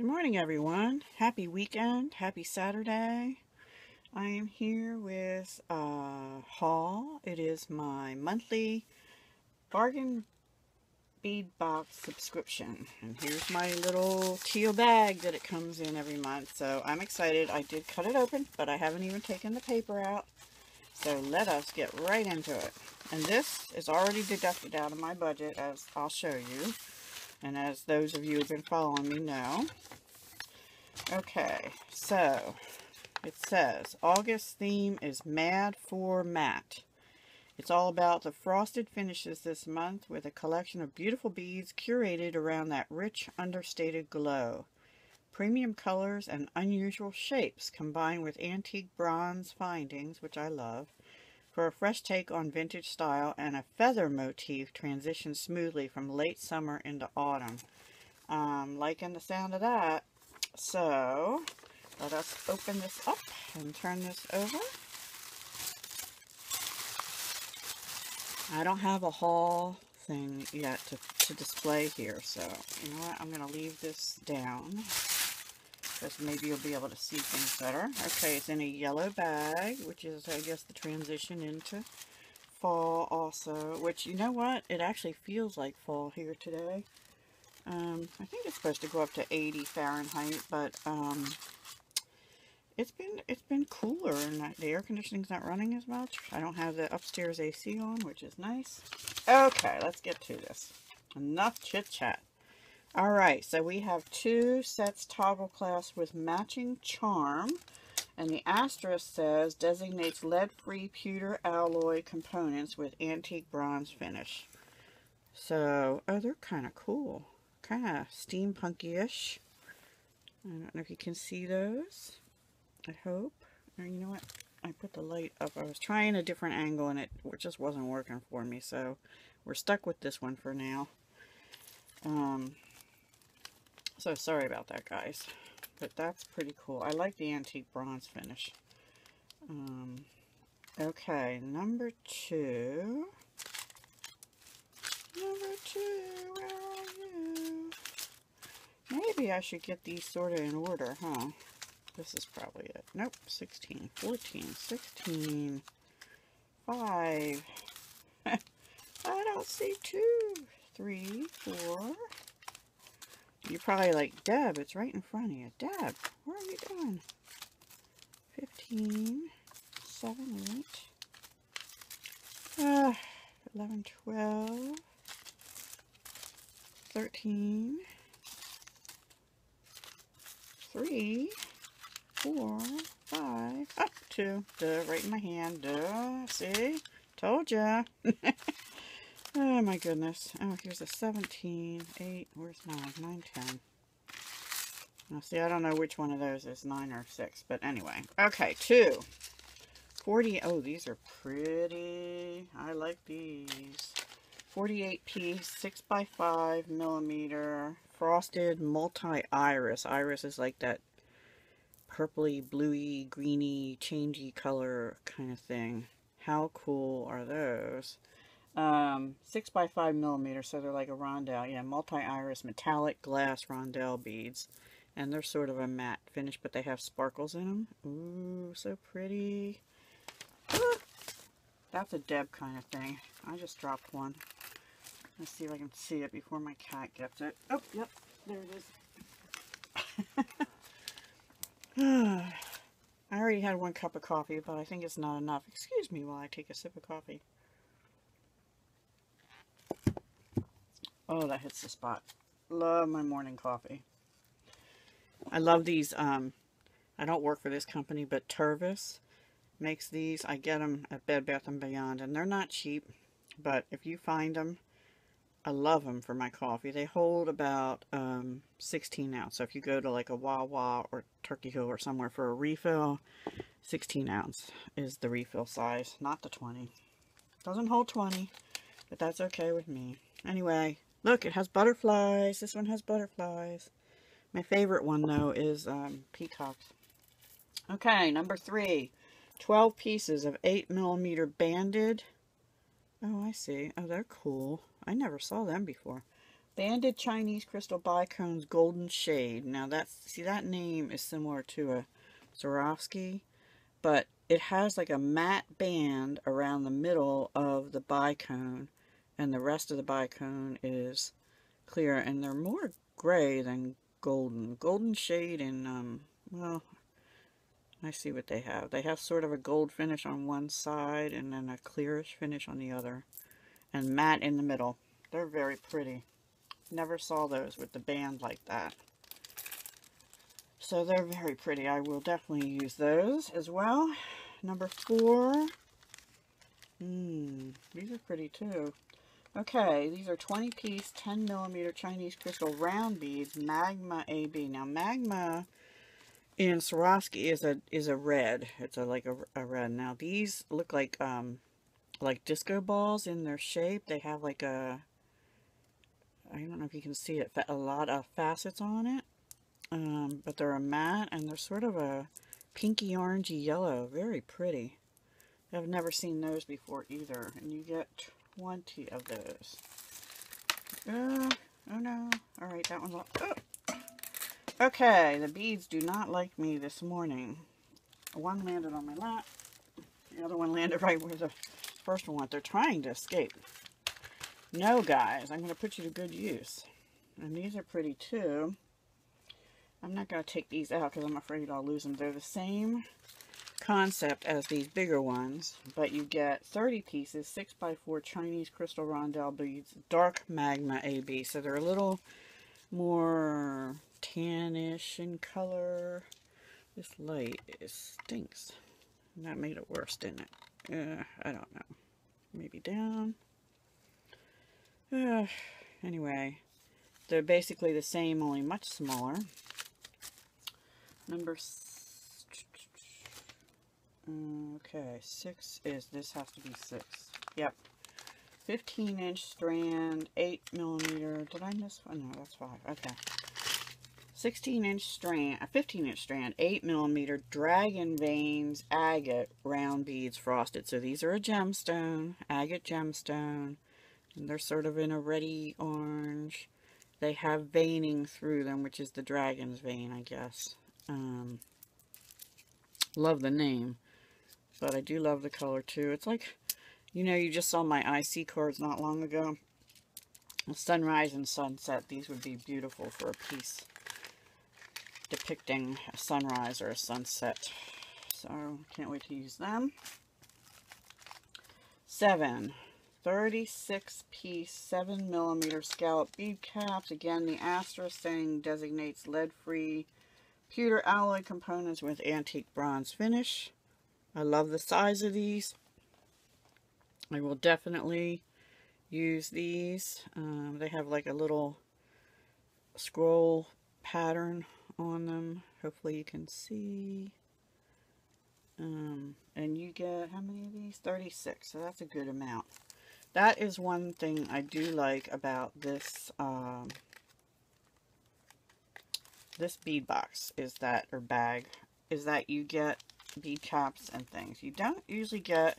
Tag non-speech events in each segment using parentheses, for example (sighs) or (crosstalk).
Good morning, everyone. Happy weekend. Happy Saturday. I am here with uh, a haul. It is my monthly bargain bead box subscription. And here's my little teal bag that it comes in every month. So I'm excited. I did cut it open, but I haven't even taken the paper out. So let us get right into it. And this is already deducted out of my budget, as I'll show you. And as those of you who have been following me know. Okay, so it says August theme is Mad for Matte. It's all about the frosted finishes this month with a collection of beautiful beads curated around that rich, understated glow. Premium colors and unusual shapes combined with antique bronze findings, which I love, for a fresh take on vintage style and a feather motif transitions smoothly from late summer into autumn. Um, liking the sound of that. So, let us open this up and turn this over. I don't have a haul thing yet to, to display here, so you know what, I'm going to leave this down because maybe you'll be able to see things better. Okay, it's in a yellow bag, which is, I guess, the transition into fall also, which, you know what, it actually feels like fall here today. Um, I think it's supposed to go up to 80 Fahrenheit, but um, it's been it's been cooler and the air conditioning's not running as much. I don't have the upstairs AC on, which is nice. Okay, let's get to this. Enough chit chat. All right, so we have two sets toggle clasp with matching charm. And the asterisk says designates lead-free pewter alloy components with antique bronze finish. So, oh, they're kind of cool. Kind of steampunky-ish. I don't know if you can see those. I hope. Or you know what? I put the light up. I was trying a different angle and it just wasn't working for me. So, we're stuck with this one for now. Um, so sorry about that, guys. But that's pretty cool. I like the antique bronze finish. Um, okay, number two. Number two, where are you? Maybe I should get these sort of in order, huh? This is probably it. Nope, 16, 14, 16, 5. (laughs) I don't see two, three, four, you're probably like, Deb, it's right in front of you. Deb, where are you going? 15, 7, 8, uh, 11, 12, 13, 3, 4, 5, up 2. Duh, right in my hand. Duh, see? Told ya. (laughs) Oh my goodness. Oh, here's a 17, 8, where's 9? 9, 10. Now see, I don't know which one of those is 9 or 6, but anyway. Okay, 2. 40, oh, these are pretty. I like these. 48 piece, 6 by 5 millimeter, frosted multi-iris. Iris is like that purpley, bluey, greeny, changey color kind of thing. How cool are those? Um, 6 by 5 millimeters, so they're like a rondelle. Yeah, multi-iris metallic glass rondelle beads. And they're sort of a matte finish, but they have sparkles in them. Ooh, so pretty. (gasps) That's a Deb kind of thing. I just dropped one. Let's see if I can see it before my cat gets it. Oh, yep, there it is. (sighs) I already had one cup of coffee, but I think it's not enough. Excuse me while I take a sip of coffee. Oh, that hits the spot. Love my morning coffee. I love these. Um, I don't work for this company, but Tervis makes these. I get them at Bed Bath & Beyond, and they're not cheap. But if you find them, I love them for my coffee. They hold about um, 16 ounce. So if you go to like a Wawa or Turkey Hill or somewhere for a refill, 16 ounce is the refill size, not the 20. Doesn't hold 20, but that's okay with me. Anyway, Look, it has butterflies. This one has butterflies. My favorite one, though, is um, peacocks. Okay, number three. 12 pieces of 8 millimeter banded. Oh, I see. Oh, they're cool. I never saw them before. Banded Chinese Crystal Bicones Golden Shade. Now that's, see that name is similar to a Swarovski, but it has like a matte band around the middle of the bicone and the rest of the bicone is clear and they're more gray than golden. Golden shade and, um, well, I see what they have. They have sort of a gold finish on one side and then a clearish finish on the other. And matte in the middle. They're very pretty. Never saw those with the band like that. So they're very pretty. I will definitely use those as well. Number four. Hmm, these are pretty too. Okay, these are 20 piece 10 millimeter Chinese crystal round beads, Magma AB. Now Magma in Swarovski is a is a red. It's a like a, a red. Now these look like um like disco balls in their shape. They have like a I don't know if you can see it, a lot of facets on it. Um, but they're a matte and they're sort of a pinky orangey yellow. Very pretty. I've never seen those before either. And you get 20 of those. Uh, oh no. Alright, that one's all... Oh. Okay, the beads do not like me this morning. One landed on my lap. The other one landed (laughs) right where the first one went. They're trying to escape. No, guys, I'm going to put you to good use. And these are pretty too. I'm not going to take these out because I'm afraid I'll lose them. They're the same concept as these bigger ones, but you get 30 pieces, 6x4 Chinese crystal rondelle beads, dark magma AB. So they're a little more tannish in color. This light is, stinks. And that made it worse, didn't it? Uh, I don't know. Maybe down. Uh, anyway, they're basically the same, only much smaller. Number Okay, six is, this has to be six. Yep. 15 inch strand, 8 millimeter. Did I miss one? No, that's five. Okay. 16 inch strand, a 15 inch strand, 8 millimeter dragon veins, agate round beads frosted. So these are a gemstone, agate gemstone, and they're sort of in a reddy orange. They have veining through them, which is the dragon's vein, I guess. Um, love the name. But I do love the color too. It's like, you know, you just saw my IC cards not long ago. Sunrise and sunset. These would be beautiful for a piece depicting a sunrise or a sunset. So, can't wait to use them. Seven. 36 piece 7 millimeter scallop bead caps. Again, the asterisk saying designates lead free pewter alloy components with antique bronze finish. I love the size of these. I will definitely use these. Um, they have like a little scroll pattern on them. Hopefully you can see. Um, and you get, how many of these? 36, so that's a good amount. That is one thing I do like about this, um, this bead box is that, or bag, is that you get bead caps and things. You don't usually get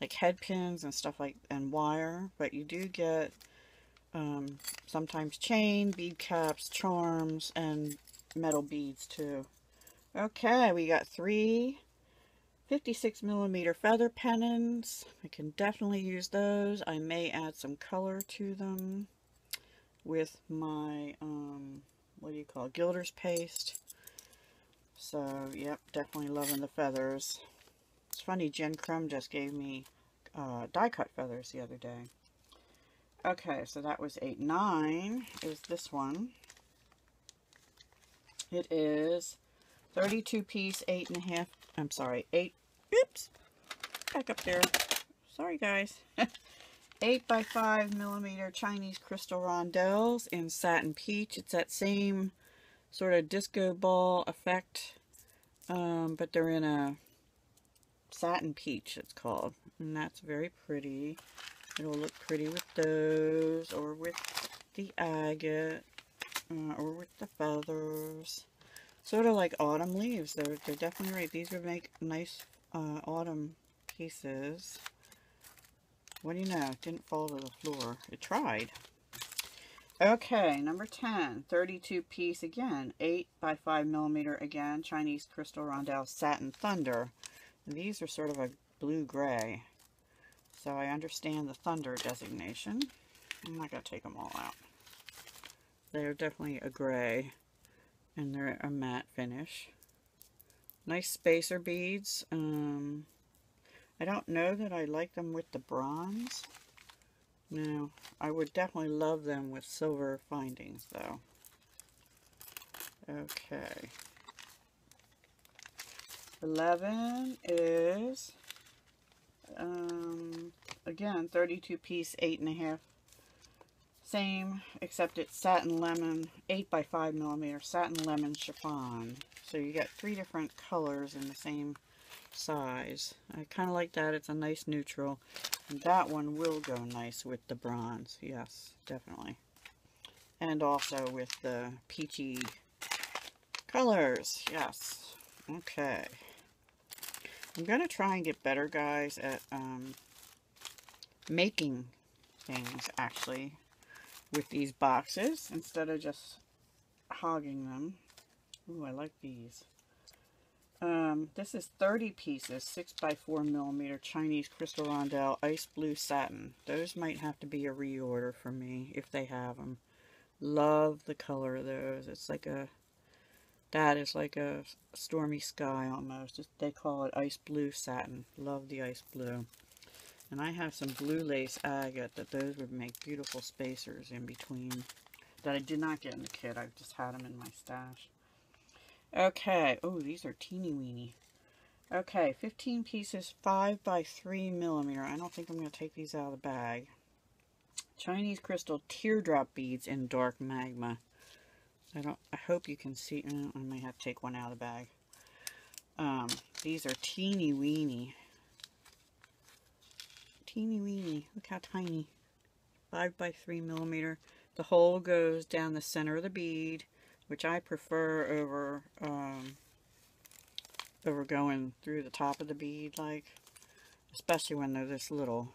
like head pins and stuff like and wire, but you do get um, sometimes chain, bead caps, charms, and metal beads too. Okay, we got three 56 millimeter feather pennons. I can definitely use those. I may add some color to them with my, um, what do you call it, gilder's paste. So, yep, definitely loving the feathers. It's funny, Jen Crumb just gave me uh, die cut feathers the other day. Okay, so that was 8. 9 is this one. It is 32 piece, 8.5, I'm sorry, 8, oops, back up there. Sorry, guys. (laughs) 8 by 5 millimeter Chinese crystal rondelles in satin peach. It's that same sort of disco ball effect, um, but they're in a satin peach, it's called. And that's very pretty. It'll look pretty with those, or with the agate, uh, or with the feathers. Sort of like autumn leaves. They're, they're definitely right. These would make nice uh, autumn pieces. What do you know? It didn't fall to the floor. It tried. Okay, number 10, 32 piece again, 8 by 5 millimeter again, Chinese Crystal Rondelle Satin Thunder. These are sort of a blue-gray, so I understand the Thunder designation. I'm not going to take them all out. They're definitely a gray, and they're a matte finish. Nice spacer beads. Um, I don't know that I like them with the bronze. No, I would definitely love them with silver findings, though. Okay. 11 is, um, again, 32 piece, 8.5. Same, except it's satin lemon, 8 by 5 millimeter, satin lemon chiffon. So you get three different colors in the same size. I kind of like that. It's a nice neutral. That one will go nice with the bronze. Yes, definitely. And also with the peachy colors. Yes. Okay. I'm going to try and get better, guys, at um, making things, actually, with these boxes instead of just hogging them. Ooh, I like these. Um, this is 30 pieces, 6 by 4 millimeter Chinese Crystal Rondelle Ice Blue Satin. Those might have to be a reorder for me if they have them. Love the color of those. It's like a, that is like a stormy sky almost. They call it Ice Blue Satin. Love the Ice Blue. And I have some blue lace agate that those would make beautiful spacers in between that I did not get in the kit. I just had them in my stash. Okay. Oh, these are teeny weeny. Okay, 15 pieces, 5 by 3 millimeter. I don't think I'm going to take these out of the bag. Chinese crystal teardrop beads in dark magma. I don't. I hope you can see. Uh, I may have to take one out of the bag. Um, these are teeny weeny. Teeny weeny. Look how tiny. 5 by 3 millimeter. The hole goes down the center of the bead which I prefer over um, over going through the top of the bead like especially when they're this little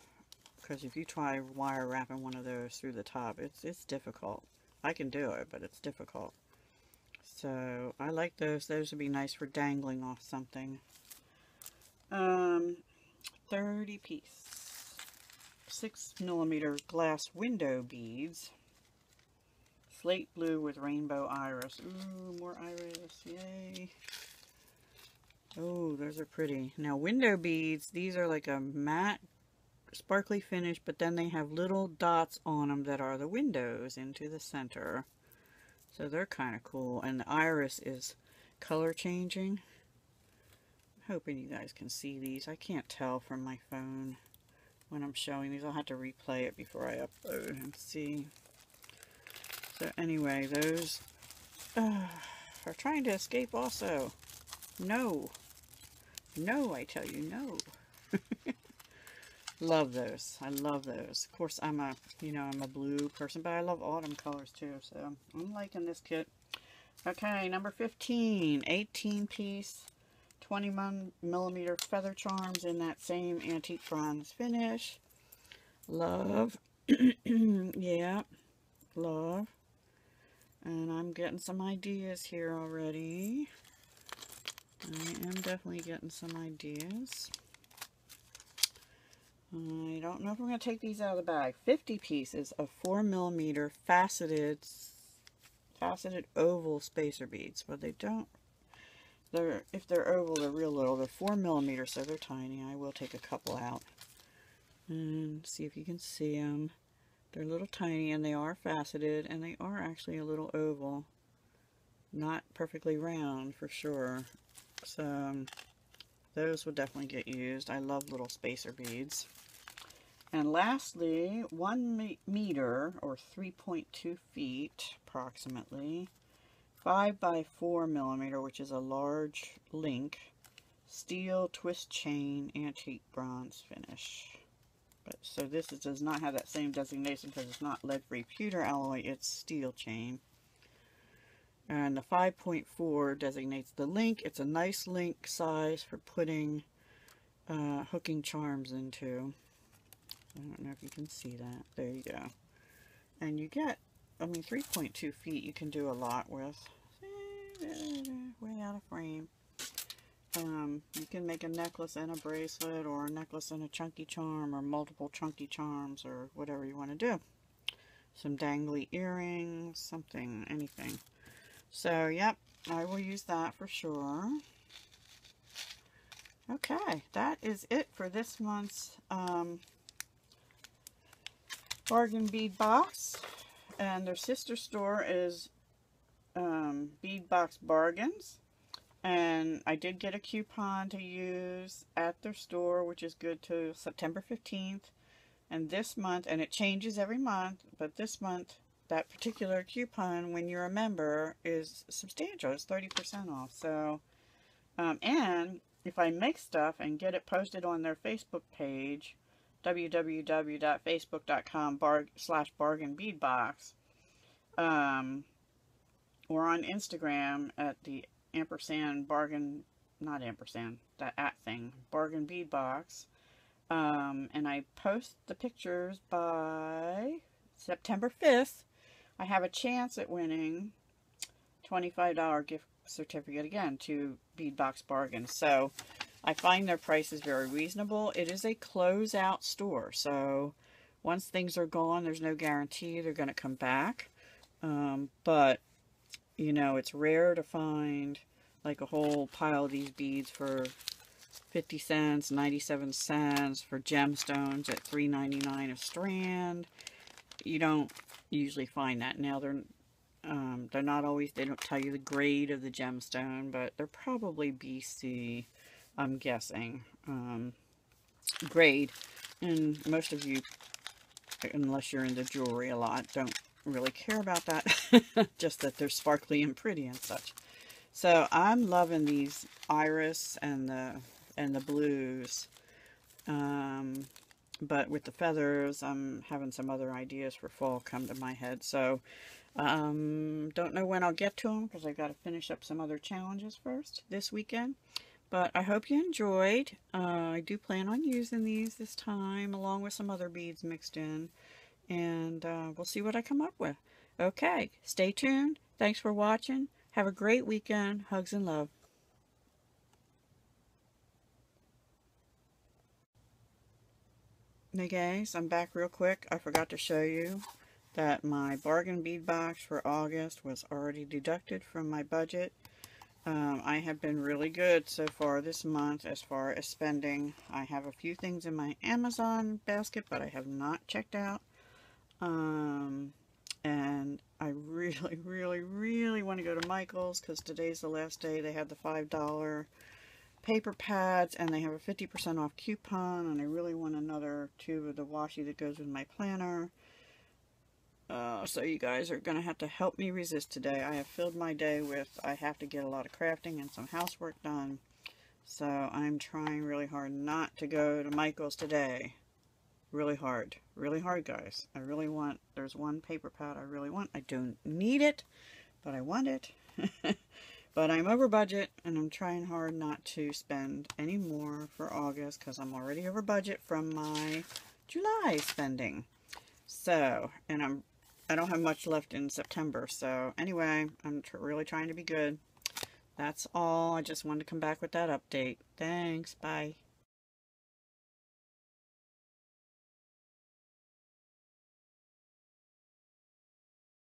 because if you try wire wrapping one of those through the top it's it's difficult. I can do it but it's difficult. So I like those. Those would be nice for dangling off something. Um 30 piece 6 millimeter glass window beads slate blue with rainbow iris. Ooh, more iris. Yay. Oh, those are pretty. Now, window beads, these are like a matte, sparkly finish, but then they have little dots on them that are the windows into the center. So they're kind of cool. And the iris is color changing. I'm hoping you guys can see these. I can't tell from my phone when I'm showing these. I'll have to replay it before I upload and see. So anyway, those uh, are trying to escape also. No. No, I tell you, no. (laughs) love those. I love those. Of course, I'm a, you know, I'm a blue person, but I love autumn colors too. So I'm liking this kit. Okay, number 15, 18 piece, 21 millimeter feather charms in that same antique bronze finish. Love. (clears throat) yeah, love. And I'm getting some ideas here already. I am definitely getting some ideas. I don't know if I'm going to take these out of the bag. 50 pieces of 4 millimeter faceted faceted oval spacer beads. But they don't, they're if they're oval, they're real little. They're 4 millimeter, so they're tiny. I will take a couple out. And see if you can see them. They're a little tiny and they are faceted and they are actually a little oval. Not perfectly round for sure. So um, those would definitely get used. I love little spacer beads. And lastly, one meter or 3.2 feet approximately, 5 by 4 millimeter, which is a large link, steel twist chain antique bronze finish. But so this is, does not have that same designation because it's not lead-free pewter alloy, it's steel chain. And the 5.4 designates the link. It's a nice link size for putting uh, hooking charms into. I don't know if you can see that. There you go. And you get I mean, 3.2 feet you can do a lot with. Eh, eh, eh, way out of frame. Um, you can make a necklace and a bracelet or a necklace and a chunky charm or multiple chunky charms or whatever you want to do. Some dangly earrings, something, anything. So, yep, I will use that for sure. Okay, that is it for this month's um, bargain bead box. And their sister store is um, Bead Box Bargains. And I did get a coupon to use at their store, which is good to September 15th. And this month, and it changes every month, but this month, that particular coupon, when you're a member, is substantial. It's 30% off. So, um, and if I make stuff and get it posted on their Facebook page, www.facebook.com bar slash bargain beadbox, um, or on Instagram at the ampersand bargain, not ampersand, that at thing, bargain bead box. Um, and I post the pictures by September 5th. I have a chance at winning $25 gift certificate again to Bead Box Bargain. So I find their prices very reasonable. It is a closeout store. So once things are gone, there's no guarantee they're going to come back. Um, but you know, it's rare to find like a whole pile of these beads for 50 cents, 97 cents for gemstones at 3.99 a strand. You don't usually find that. Now they're um, they're not always, they don't tell you the grade of the gemstone, but they're probably BC, I'm guessing, um, grade. And most of you, unless you're into jewelry a lot, don't really care about that. (laughs) Just that they're sparkly and pretty and such. So I'm loving these iris and the and the blues. Um, but with the feathers, I'm having some other ideas for fall come to my head. So um, don't know when I'll get to them because I've got to finish up some other challenges first this weekend. But I hope you enjoyed. Uh, I do plan on using these this time along with some other beads mixed in and uh, we'll see what I come up with. Okay, stay tuned. Thanks for watching. Have a great weekend. Hugs and love. Hey guys, I'm back real quick. I forgot to show you that my bargain bead box for August was already deducted from my budget. Um, I have been really good so far this month as far as spending. I have a few things in my Amazon basket, but I have not checked out. Um, and I really, (laughs) really, really want to go to Michael's because today's the last day. They have the $5 paper pads and they have a 50% off coupon and I really want another tube of the washi that goes with my planner. Uh, so you guys are going to have to help me resist today. I have filled my day with, I have to get a lot of crafting and some housework done. So I'm trying really hard not to go to Michael's today really hard. Really hard, guys. I really want, there's one paper pad I really want. I don't need it, but I want it. (laughs) but I'm over budget, and I'm trying hard not to spend any more for August, because I'm already over budget from my July spending. So, and I'm, I don't have much left in September, so anyway, I'm tr really trying to be good. That's all. I just wanted to come back with that update. Thanks. Bye.